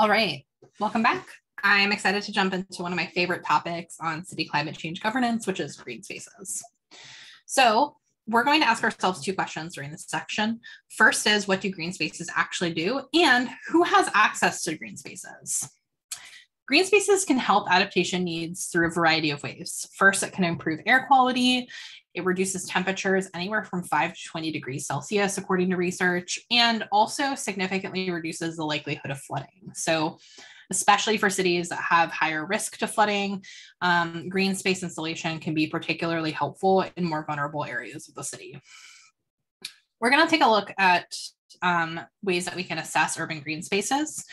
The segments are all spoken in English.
All right, welcome back. I'm excited to jump into one of my favorite topics on city climate change governance, which is green spaces. So we're going to ask ourselves two questions during this section. First is what do green spaces actually do and who has access to green spaces? Green spaces can help adaptation needs through a variety of ways. First, it can improve air quality. It reduces temperatures anywhere from 5 to 20 degrees Celsius, according to research, and also significantly reduces the likelihood of flooding. So, especially for cities that have higher risk to flooding, um, green space installation can be particularly helpful in more vulnerable areas of the city. We're going to take a look at um, ways that we can assess urban green spaces.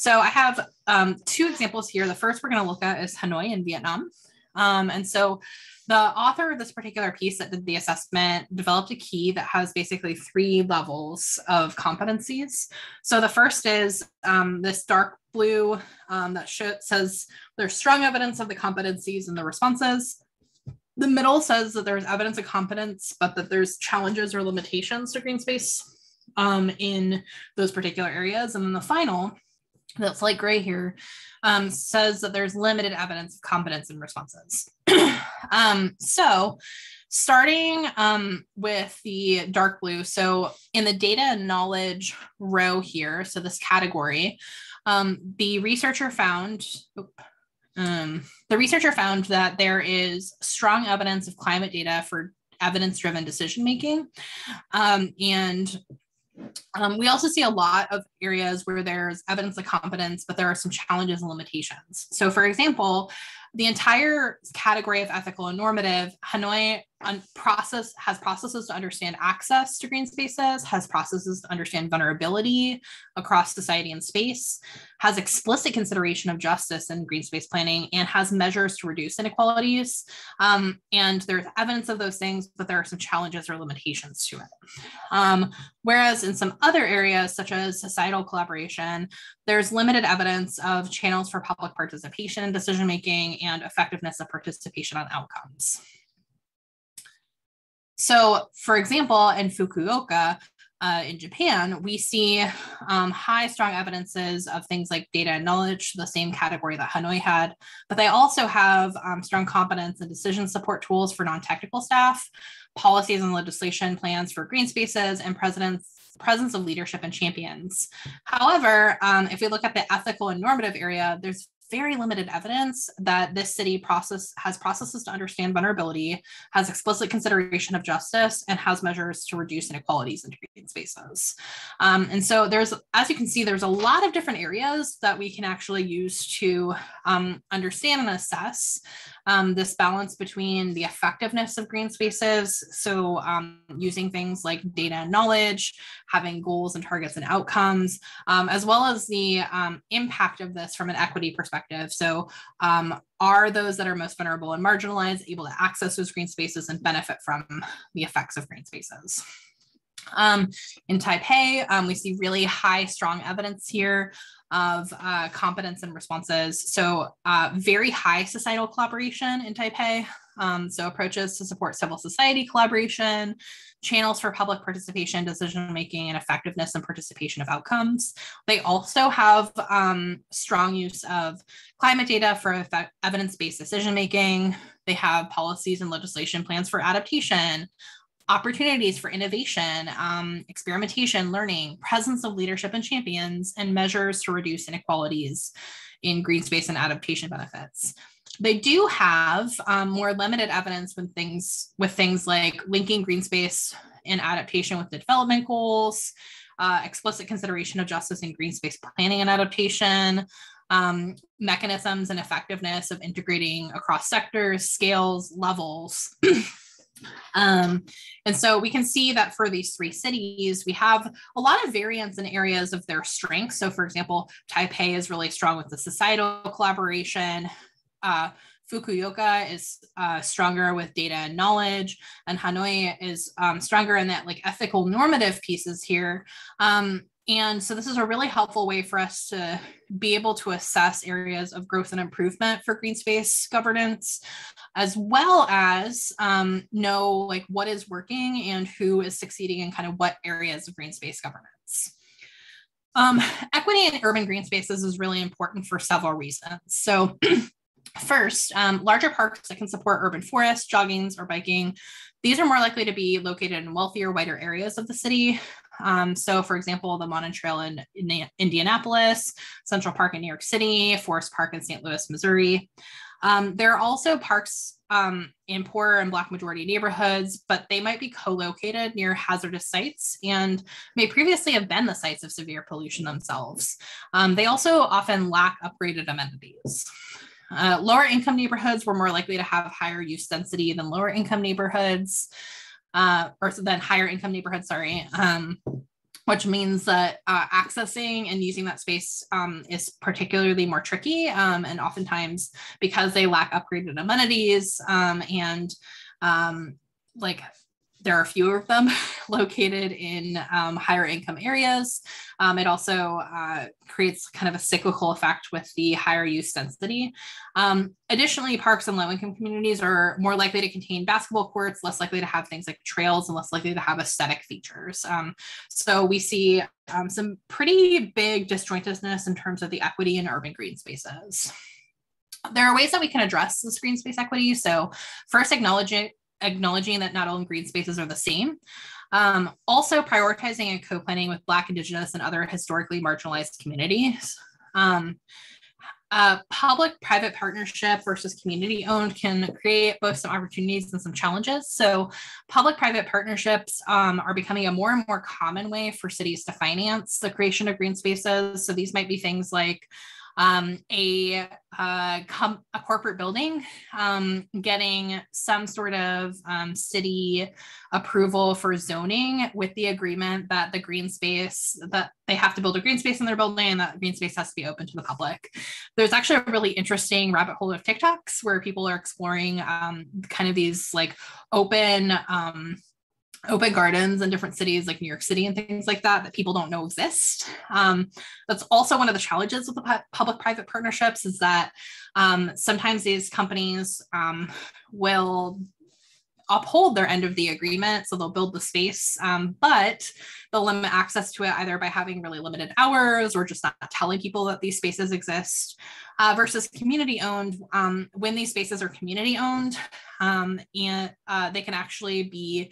So I have um, two examples here. The first we're going to look at is Hanoi in Vietnam. Um, and so the author of this particular piece that did the assessment developed a key that has basically three levels of competencies. So the first is um, this dark blue um, that says there's strong evidence of the competencies and the responses. The middle says that there's evidence of competence, but that there's challenges or limitations to green space um, in those particular areas. And then the final that's light gray here um, says that there's limited evidence of competence in responses. um, so starting um, with the dark blue, so in the data and knowledge row here, so this category, um, the researcher found, um, the researcher found that there is strong evidence of climate data for evidence-driven decision making, um, and um, we also see a lot of areas where there's evidence of competence, but there are some challenges and limitations. So, for example, the entire category of ethical and normative, Hanoi process has processes to understand access to green spaces, has processes to understand vulnerability across society and space, has explicit consideration of justice in green space planning, and has measures to reduce inequalities. Um, and there's evidence of those things, but there are some challenges or limitations to it. Um, whereas in some other areas, such as societal collaboration, there's limited evidence of channels for public participation in decision making and effectiveness of participation on outcomes. So, for example, in Fukuoka, uh, in Japan, we see um, high, strong evidences of things like data and knowledge, the same category that Hanoi had, but they also have um, strong competence and decision support tools for non technical staff, policies and legislation plans for green spaces, and president's presence of leadership and champions. However, um, if we look at the ethical and normative area, there's very limited evidence that this city process has processes to understand vulnerability, has explicit consideration of justice, and has measures to reduce inequalities in green spaces. Um, and so there's, as you can see, there's a lot of different areas that we can actually use to um, understand and assess um, this balance between the effectiveness of green spaces. So um, using things like data and knowledge, having goals and targets and outcomes, um, as well as the um, impact of this from an equity perspective. So um, are those that are most vulnerable and marginalized able to access those green spaces and benefit from the effects of green spaces? Um, in Taipei, um, we see really high, strong evidence here of uh, competence and responses. So uh, very high societal collaboration in Taipei. Um, so approaches to support civil society collaboration, channels for public participation, decision making, and effectiveness and participation of outcomes. They also have um, strong use of climate data for evidence-based decision making. They have policies and legislation plans for adaptation, opportunities for innovation, um, experimentation, learning, presence of leadership and champions, and measures to reduce inequalities in green space and adaptation benefits. They do have um, more limited evidence things with things like linking green space and adaptation with the development goals, uh, explicit consideration of justice in green space planning and adaptation, um, mechanisms and effectiveness of integrating across sectors, scales, levels. Um, and so we can see that for these three cities, we have a lot of variance in areas of their strengths. So, for example, Taipei is really strong with the societal collaboration. Uh, Fukuoka is uh, stronger with data and knowledge, and Hanoi is um, stronger in that like ethical normative pieces here. Um, and so this is a really helpful way for us to be able to assess areas of growth and improvement for green space governance, as well as um, know like what is working and who is succeeding in kind of what areas of green space governance. Um, equity in urban green spaces is really important for several reasons. So First, um, larger parks that can support urban forests, joggings, or biking. These are more likely to be located in wealthier, wider areas of the city. Um, so, for example, the Monon Trail in, in, Indianapolis, Central Park in New York City, Forest Park in St. Louis, Missouri. Um, there are also parks um, in poor and Black majority neighborhoods, but they might be co located near hazardous sites and may previously have been the sites of severe pollution themselves. Um, they also often lack upgraded amenities. Uh, lower income neighborhoods were more likely to have higher use density than lower income neighborhoods, uh, or than higher income neighborhoods, sorry. Um, which means that uh, accessing and using that space um, is particularly more tricky. Um, and oftentimes, because they lack upgraded amenities um, and um, like there are fewer of them located in um, higher income areas. Um, it also uh, creates kind of a cyclical effect with the higher use density. Um, additionally, parks in low income communities are more likely to contain basketball courts, less likely to have things like trails, and less likely to have aesthetic features. Um, so we see um, some pretty big disjointedness in terms of the equity in urban green spaces there are ways that we can address the green space equity. So, first, acknowledging acknowledging that not all green spaces are the same. Um, also prioritizing and co-planning with Black, Indigenous, and other historically marginalized communities. Um, public-private partnership versus community-owned can create both some opportunities and some challenges. So public-private partnerships um, are becoming a more and more common way for cities to finance the creation of green spaces. So these might be things like um, a, uh, com- a corporate building, um, getting some sort of um, city approval for zoning with the agreement that the green space that they have to build a green space in their building and that green space has to be open to the public. There's actually a really interesting rabbit hole of TikToks where people are exploring um, kind of these like open um, open gardens in different cities like New York City and things like that that people don't know exist. Um, that's also one of the challenges with the public-private partnerships is that um, sometimes these companies um, will uphold their end of the agreement. So they'll build the space, um, but they'll limit access to it either by having really limited hours or just not telling people that these spaces exist. Uh, versus community owned, um, when these spaces are community owned, um, and uh, they can actually be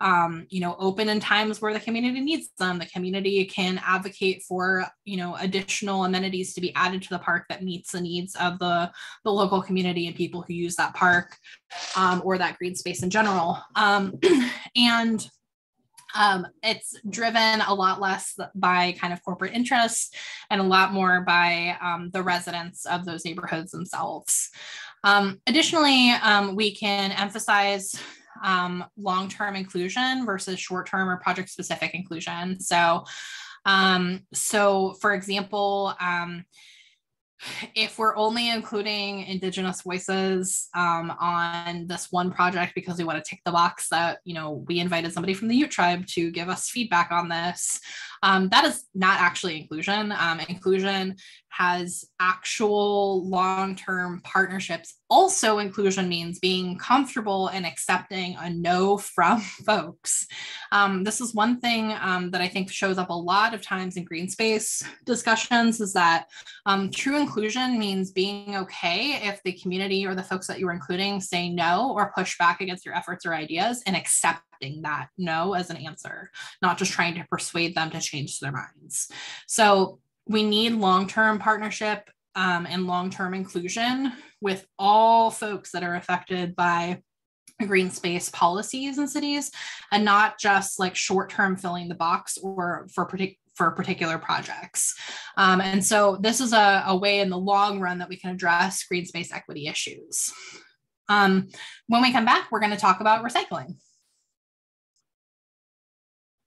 um, you know, open in times where the community needs them. The community can advocate for, you know, additional amenities to be added to the park that meets the needs of the, the local community and people who use that park um, or that green space in general. Um, and um, it's driven a lot less by kind of corporate interests and a lot more by um, the residents of those neighborhoods themselves. Um, additionally, um, we can emphasize um, long-term inclusion versus short-term or project-specific inclusion. So, um, so for example, if we're only including indigenous voices um, on this one project because we want to tick the box that you know we invited somebody from the ute tribe to give us feedback on this um, that is not actually inclusion. Um, inclusion has actual long-term partnerships. Also inclusion means being comfortable and accepting a no from folks. Um, this is one thing um, that i think shows up a lot of times in green space discussions is that um, true inclusion means being okay if the community or the folks that you are including say no or push back against your efforts or ideas and accepting that no as an answer not just trying to persuade them to change their minds so we need long-term partnership um, and long-term inclusion with all folks that are affected by green space policies in cities and not just like short-term filling the box or for partic- for particular projects. Um, and so this is a, a, way in the long run that we can address green space equity issues. Um, when we come back, we're going to talk about recycling.